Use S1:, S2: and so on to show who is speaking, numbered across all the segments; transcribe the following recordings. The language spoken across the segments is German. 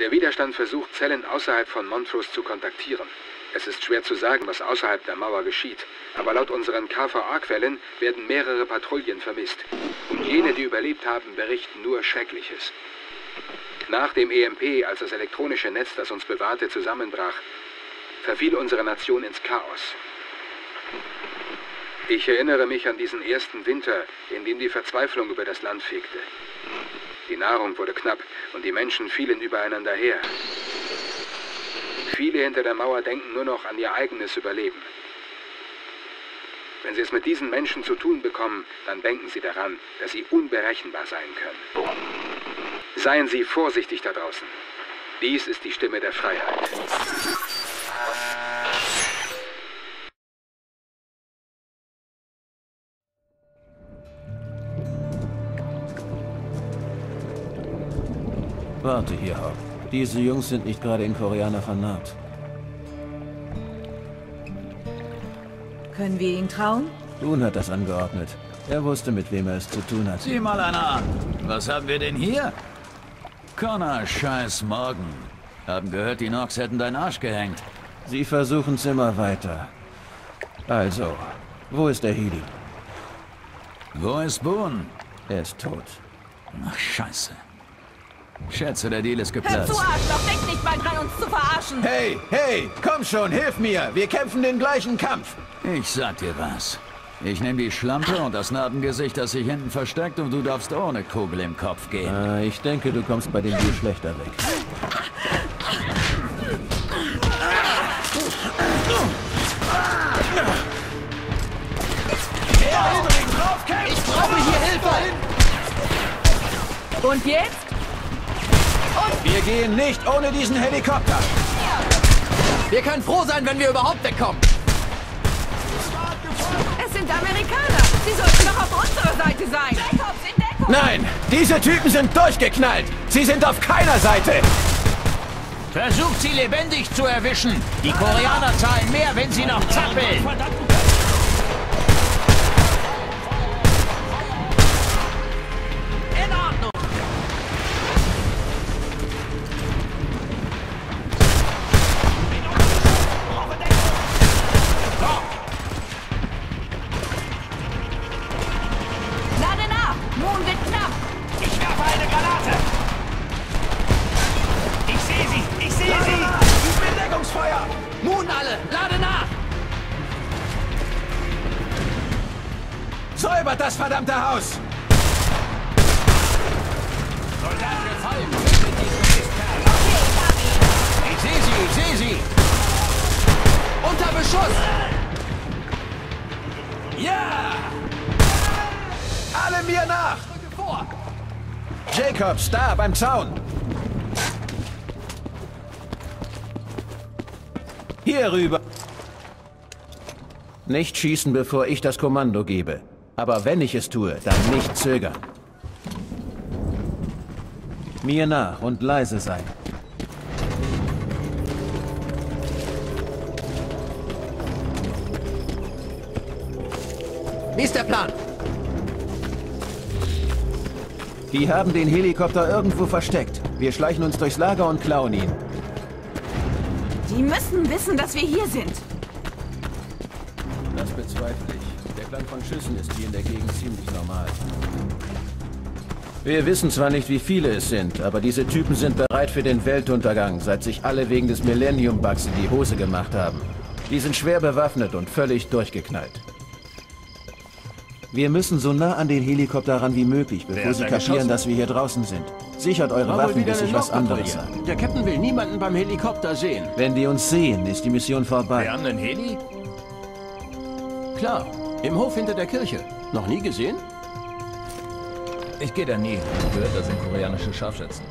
S1: Der Widerstand versucht, Zellen außerhalb von Montrose zu kontaktieren. Es ist schwer zu sagen, was außerhalb der Mauer geschieht. Aber laut unseren KVA-Quellen werden mehrere Patrouillen vermisst. Und jene, die überlebt haben, berichten nur Schreckliches. Nach dem EMP, als das elektronische Netz, das uns bewahrte, zusammenbrach, verfiel unsere Nation ins Chaos. Ich erinnere mich an diesen ersten Winter, in dem die Verzweiflung über das Land fegte. Die Nahrung wurde knapp und die Menschen fielen übereinander her. Viele hinter der Mauer denken nur noch an ihr eigenes Überleben. Wenn Sie es mit diesen Menschen zu tun bekommen, dann denken Sie daran, dass Sie unberechenbar sein können. Seien Sie vorsichtig da draußen. Dies ist die Stimme der Freiheit.
S2: Warte hier, Hawk. Diese Jungs sind nicht gerade in Koreaner vernarrt.
S3: Können wir ihn trauen?
S2: Boone hat das angeordnet. Er wusste, mit wem er es zu tun hat.
S4: Sieh mal einer an. Was haben wir denn hier? Connor, scheiß Morgen. Haben gehört, die Nox hätten deinen Arsch gehängt.
S2: Sie versuchen's immer weiter. Also, wo ist der Heli?
S4: Wo ist Boone?
S2: Er ist tot.
S4: Ach, scheiße. Schätze, der Deal ist
S3: Hör
S4: geplatzt.
S3: zu, Arschloch! Denk nicht mal dran, uns zu verarschen!
S2: Hey, hey, komm schon, hilf mir! Wir kämpfen den gleichen Kampf!
S4: Ich sag dir was. Ich nehme die Schlampe und das Narbengesicht, das sich hinten versteckt und du darfst ohne Kugel im Kopf gehen.
S2: Äh, ich denke, du kommst bei dem Deal schlechter weg.
S5: Ich brauche hier Hilfe!
S3: Und jetzt?
S2: Wir gehen nicht ohne diesen Helikopter!
S5: Wir können froh sein, wenn wir überhaupt wegkommen.
S3: Es sind Amerikaner! Sie sollten doch auf unserer Seite sein! Jacobs, in Deckung!
S2: Nein, diese Typen sind durchgeknallt! Sie sind auf keiner Seite!
S6: Versucht sie lebendig zu erwischen. Die Koreaner zahlen mehr, wenn sie noch zappeln.
S2: Säubert das verdammte Haus!
S6: Soldat gefallen. Ich sehe sie. Ich sehe sie.
S5: Unter Beschuss!
S2: Ja! Alle mir nach! Jacobs, da, beim Zaun! Hier rüber! Nicht schießen, bevor ich das Kommando gebe. Aber wenn ich es tue, dann nicht zögern. Mir nach und leise sein.
S5: Wie ist der Plan?
S2: Die haben den Helikopter irgendwo versteckt. Wir schleichen uns durchs Lager und klauen ihn.
S3: Die müssen wissen, dass wir hier sind.
S2: Das bezweifle ich. Der Klang von Schüssen ist hier in der Gegend ziemlich normal. Wir wissen zwar nicht, wie viele es sind, aber diese Typen sind bereit für den Weltuntergang, seit sich alle wegen des Millennium-Bugs in die Hose gemacht haben. Die sind schwer bewaffnet und völlig durchgeknallt. Wir müssen so nah an den Helikopter ran wie möglich, bevor sie kapieren, dass wir hier draußen sind. Sichert eure Waffen, bis ich was anderes sage.
S7: Der Captain will niemanden beim Helikopter sehen.
S2: Wenn die uns sehen, ist die Mission vorbei.
S6: haben einen Heli?
S7: Klar, im Hof hinter der Kirche. Noch nie gesehen?
S4: Ich gehe da nie. Gehört, das sind koreanische Scharfschützen.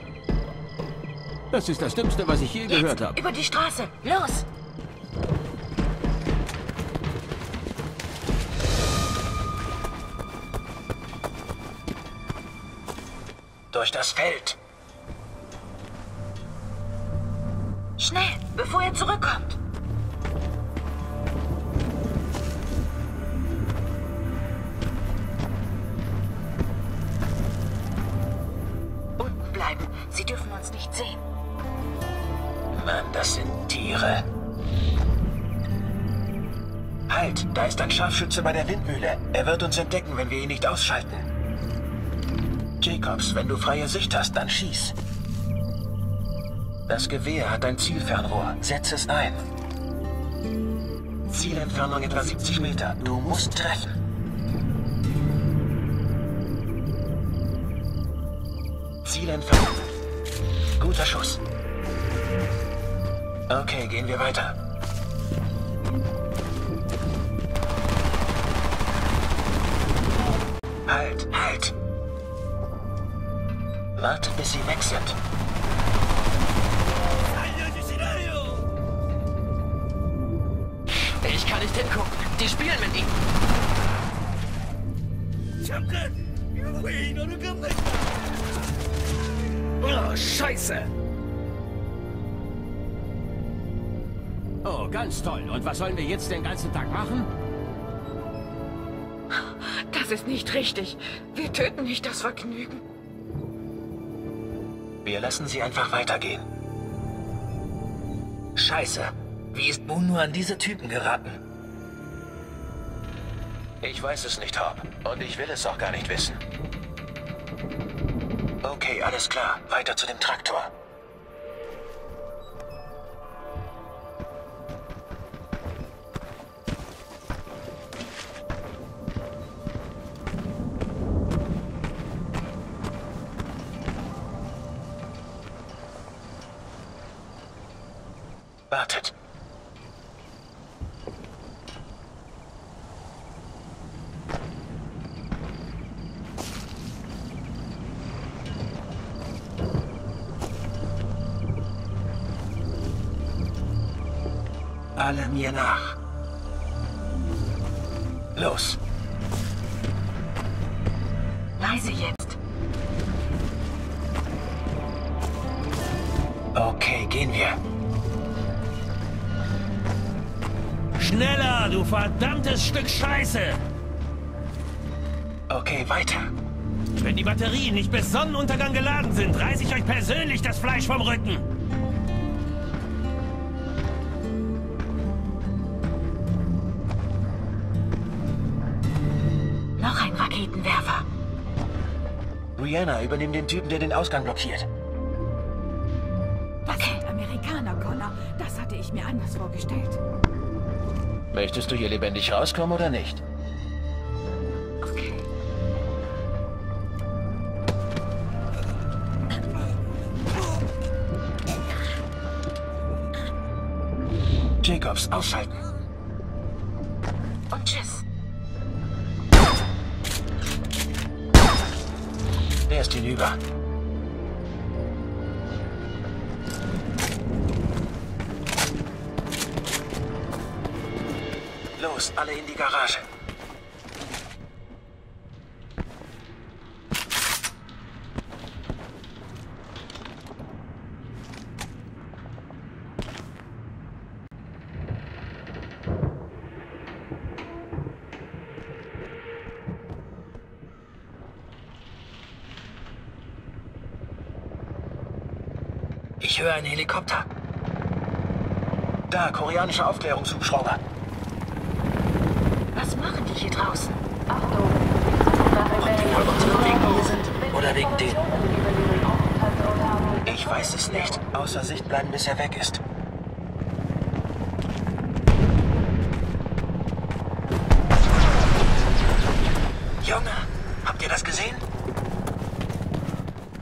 S7: Das ist das Dümmste, was ich je gehört habe.
S3: Über die Straße! Los!
S6: Durch das Feld.
S3: Schnell, bevor er zurückkommt!
S2: Scharfschütze bei der Windmühle. Er wird uns entdecken, wenn wir ihn nicht ausschalten. Jacobs, wenn du freie Sicht hast, dann schieß. Das Gewehr hat ein Zielfernrohr. Setz es ein. Zielentfernung etwa 70 Meter. Du musst treffen. Zielentfernung. Guter Schuss. Okay, gehen wir weiter. Halt, halt. Warte, bis sie weg sind.
S5: Ich kann nicht hingucken. Die spielen mit ihm.
S6: Oh, scheiße.
S7: Oh, ganz toll. Und was sollen wir jetzt den ganzen Tag machen?
S3: Das ist nicht richtig. Wir töten nicht das Vergnügen.
S2: Wir lassen sie einfach weitergehen. Scheiße. Wie ist Moon nur an diese Typen geraten? Ich weiß es nicht, Hop. Und ich will es auch gar nicht wissen. Okay, alles klar. Weiter zu dem Traktor. Wartet. Alle mir nach. Los.
S3: Leise jetzt.
S2: Okay, gehen wir.
S6: Schneller, du verdammtes Stück Scheiße!
S2: Okay, weiter.
S6: Wenn die Batterien nicht bis Sonnenuntergang geladen sind, reiße ich euch persönlich das Fleisch vom Rücken.
S3: Noch ein Raketenwerfer.
S2: Rihanna, übernimm den Typen, der den Ausgang blockiert.
S3: Das sind Amerikaner, Connor. Das hatte ich mir anders vorgestellt.
S2: Möchtest du hier lebendig rauskommen oder nicht? Jacobs, ausschalten.
S3: Und tschüss.
S2: Der ist hinüber. Los, alle in die Garage. Ich höre einen Helikopter. Da, koreanischer Aufklärungshubschrauber.
S3: Die hier draußen?
S2: Ob die wohl unsere wegen hier sind oder wegen denen? Ich weiß es nicht. Außer Sicht bleiben, bis er weg ist. Junge, habt ihr das gesehen?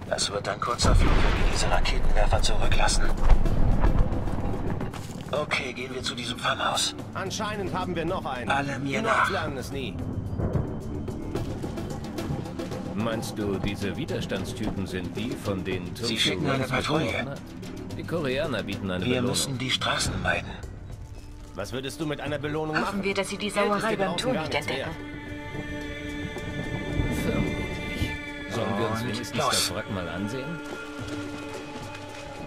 S2: Das wird ein kurzer Flug, wenn wir diese Raketenwerfer zurücklassen. Okay, gehen wir zu diesem Farmhaus.
S7: Anscheinend haben wir noch einen.
S2: Alle mir
S7: Die
S2: nach.
S7: Lernen es nie. Meinst du, diese Widerstandstypen sind die, von denen
S2: Sie schicken eine Patrouille.
S7: Die Koreaner bieten eine
S2: Wir
S7: Belohnung.
S2: müssen die Straßen meiden.
S7: Was würdest du mit einer Belohnung machen?
S3: Hoffen wir, dass sie die Sauerei beim
S7: gar
S3: nicht entdecken.
S7: Vermutlich. Sollen wir uns wenigstens
S2: los.
S7: das Wrack mal ansehen?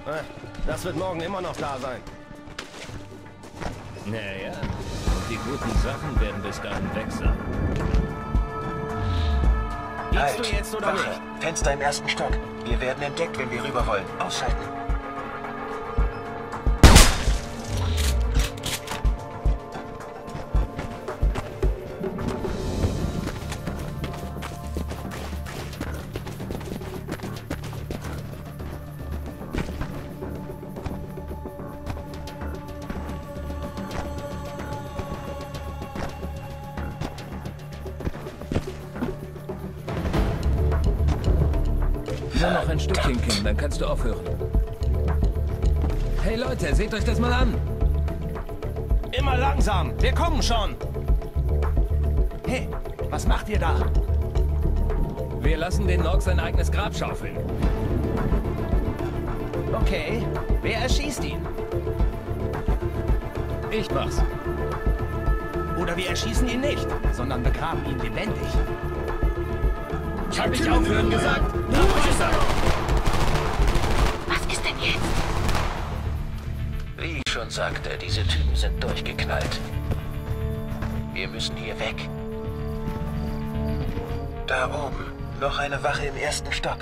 S7: Ah, Das wird morgen immer noch da sein. Naja, und die guten Sachen werden bis dahin weg sein. Gehst
S2: Halt,
S7: du jetzt oder
S2: Wache.
S7: nicht?
S2: Fenster im ersten Stock. Wir werden entdeckt, wenn wir rüber wollen. Ausschalten.
S7: Ein Stückchen, Kim, dann kannst du aufhören. Hey Leute, seht euch das mal an.
S6: Immer langsam. Wir kommen schon. Hey, was macht ihr da?
S7: Wir lassen den Nog sein eigenes Grab schaufeln.
S6: Okay. Wer erschießt ihn?
S7: Ich mach's.
S6: Oder wir erschießen ihn nicht, sondern begraben ihn lebendig.
S7: Ich hab nicht aufhören gesagt.
S3: Was
S8: Schon sagte, diese Typen sind durchgeknallt. Wir müssen hier weg. Da oben. Noch eine Wache im ersten Stock.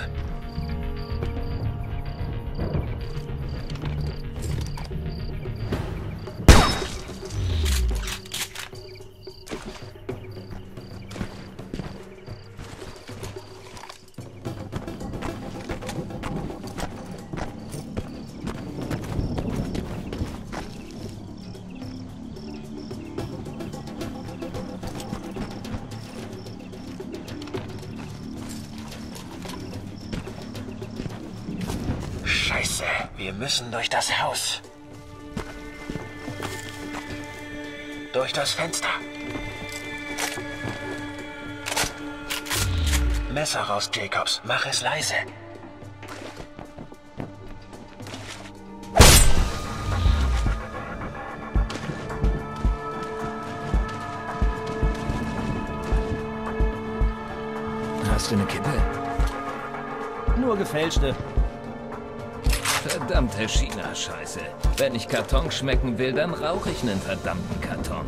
S8: Scheiße, wir müssen durch das Haus. Durch das Fenster. Messer raus, Jacobs. Mach es leise.
S7: Hast du eine Kippe?
S6: Nur gefälschte.
S7: Verdammte China-Scheiße. Wenn ich Karton schmecken will, dann rauche ich einen verdammten Karton.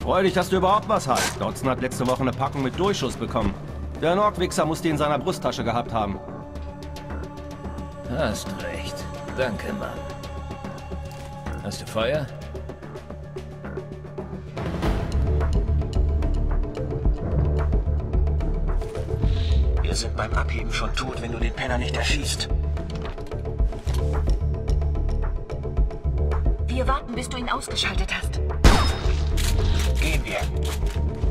S9: Freu dich, dass du überhaupt was hast. Dodson hat letzte Woche eine Packung mit Durchschuss bekommen. Der Nordwichser muss die in seiner Brusttasche gehabt haben.
S7: Hast recht. Danke, Mann. Hast du Feuer?
S8: Wir sind beim Abheben schon tot, wenn du den Penner nicht erschießt.
S3: Wir warten, bis du ihn ausgeschaltet hast.
S8: Gehen wir.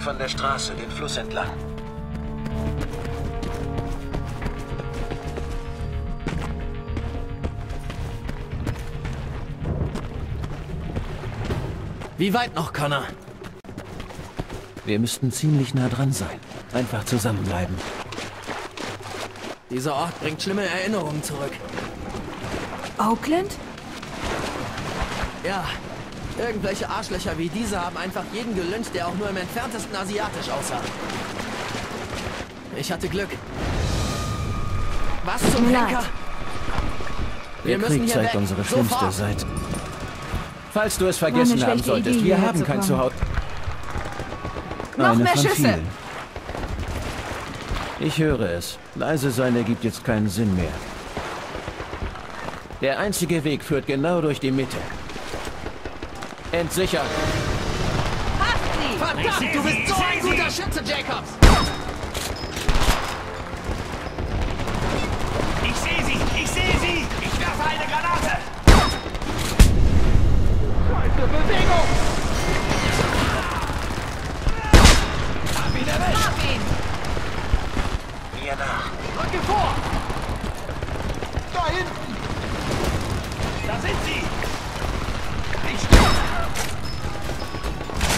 S8: Weg von der Straße, den Fluss entlang.
S5: Wie weit noch, Connor?
S2: Wir müssten ziemlich nah dran sein. Einfach zusammenbleiben.
S5: Dieser Ort bringt schlimme Erinnerungen zurück.
S3: Oakland?
S5: Ja, irgendwelche Arschlöcher wie diese haben einfach jeden gelyncht, der auch nur im entferntesten asiatisch aussah. Ich hatte Glück. Was zum. Henker?
S2: Der
S5: müssen
S2: Krieg
S5: hier
S2: zeigt
S5: weg.
S2: unsere schlimmste
S5: Sofort.
S2: Seite. Falls du es vergessen haben solltest,
S3: Idee,
S2: wir haben kein. Zuhause.
S3: Noch
S2: Eine
S3: mehr Schüsse.
S2: vielen. Ich höre es. Leise sein ergibt jetzt keinen Sinn mehr. Der einzige Weg führt genau durch die Mitte. Entsichern. Hast sie!
S5: Verdammt, du bist so ein guter Schütze, Jacobs!
S6: Ich sehe sie! Ich sehe sie! Ich werfe eine Granate!
S5: Scheiße, Bewegung! Hab
S3: ihn erwischt! Hab ihn!
S2: Mir nach!
S5: Rücke vor! Da hinten! Da
S10: sind sie! nicht.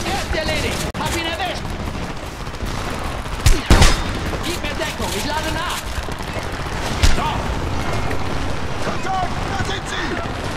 S5: Er ist erledigt. Hab ihn erwischt. Gib mir Deckung. Ich lade nach. So. Kontakt, da sind sie.